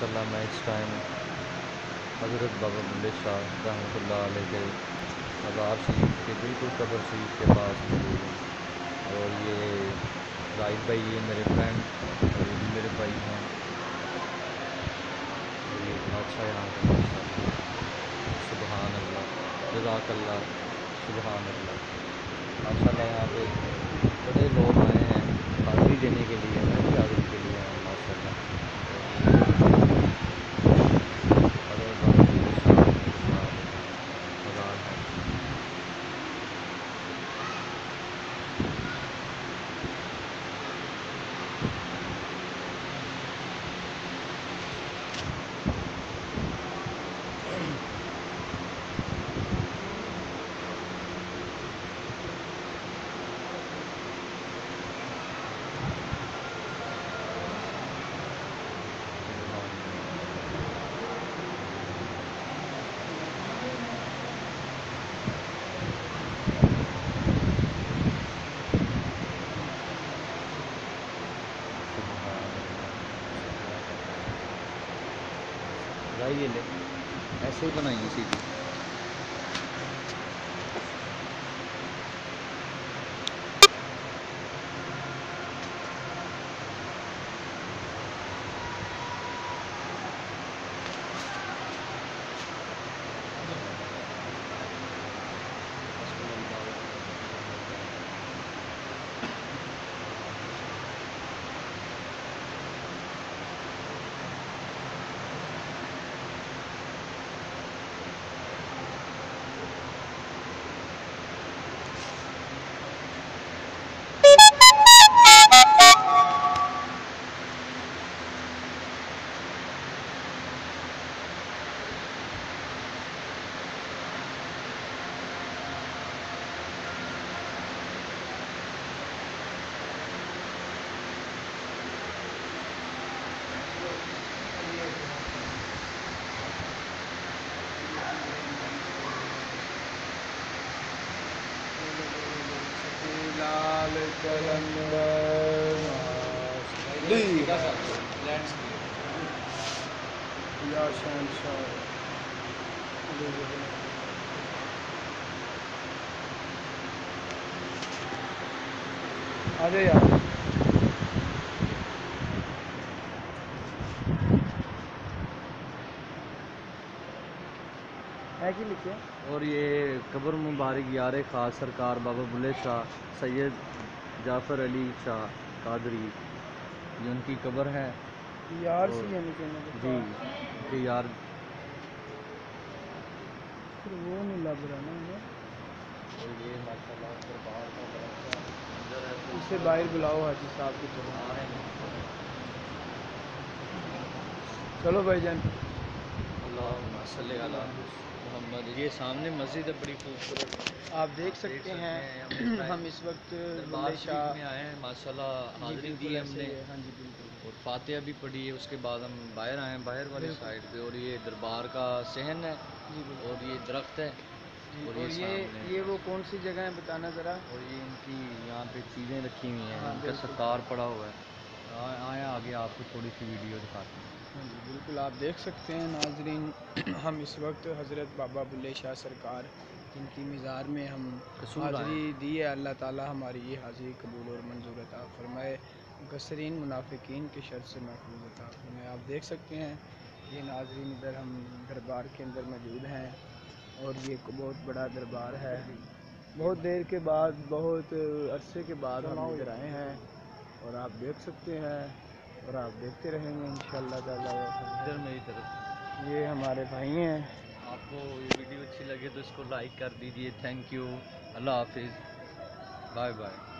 ماشاءاللہ میں اس ٹائم حضرت بابا بلے شاہ رحمۃ اللہ علیہ کے مزار شریف کے بالکل قبر شریف کے پاس موجود ہوں۔ اور یہ راہد بھائی، یہ میرے فرینڈ اور یہ میرے بھائی ہیں۔ اور یہ اتنا اچھا یہاں کا ماشاءاللہ سبحان اللہ، جزاک اللہ، سبحان اللہ۔ ماشاءاللہ یہاں پہ بڑے لوگ آئے ہیں حاضری دینے کے لیے میں بھی حاضری کے لیے آیا ہوں ماشاءاللہ حضرت بابا بلے شاہ رحمۃ اللہ علیہ کا مزار ہے بھائی یہ لے۔ ایسے ہی بنائیے سیدھی لال یا شہنشاہ آ جائے یار ہے کی لکھے؟ اور یہ قبر مبارک یار خاص سرکار بابا بلے شاہ سید جعفر علی شاہ قادری یہ ان کی قبر ہے۔ یار سی یعنی کہنے کے جی۔ کہ یار پھر وہ نہیں لگ رہا نا ماشاءاللہ دربار کا ہے۔ اسے باہر بلاؤ حاجی صاحب کی طرح ہیں چلو بھائی جان۔ اللہ صلی علی محمد یہ سامنے مسجد ہے بڑی خوبصورت۔ آپ دیکھ سکتے ہیں ہم اس وقت شاہ میں آئے ہیں ماشاءاللہ جی حاضری دی ہم نے۔ ہاں جی اور فاتحہ بھی پڑھی ہے اس کے بعد ہم باہر آئے ہیں باہر بالکل۔ سائڈ پہ۔ اور یہ دربار کا صحن ہے۔ جی اور یہ درخت ہے۔ اور یہ یہ وہ کون سی جگہ ہے بتانا ذرا؟ اور یہ ان کی یہاں پہ چیزیں رکھی ہوئی ہیں ہاں، ان کا۔ ستار پڑا ہوا ہے۔ آ- آئیں آگے آپ کو تھوڑی سی ویڈیو دکھاتے ہیں۔ بالکل آپ دیکھ سکتے ہیں ناظرین ہم اس وقت حضرت بابا بلے شاہ سرکار جن کی مزار میں ہم حاضری دی ہے اللہ تعالی ہماری یہ حاضری قبول اور منظور عطا فرمائے۔ مقصرین منافقین کے شر سے محفوظ عطا فرمائے۔ آپ دیکھ سکتے ہیں یہ ناظرین ادھر ہم دربار کے اندر موجود ہیں اور یہ ایک بہت بڑا دربار ہے۔ بہت دیر کے بعد بہت عرصے کے بعد ہم ادھر آئے ہیں اور آپ دیکھ سکتے ہیں۔ اور آپ دیکھتے رہیں گے ان شاء اللہ تعالیٰ۔ ادھر میری طرف۔ یہ ہمارے بھائی ہیں۔ آپ کو یہ ویڈیو اچھی لگے تو اس کو لائک کر دیجیے تھینک یو اللہ حافظ۔ Bye bye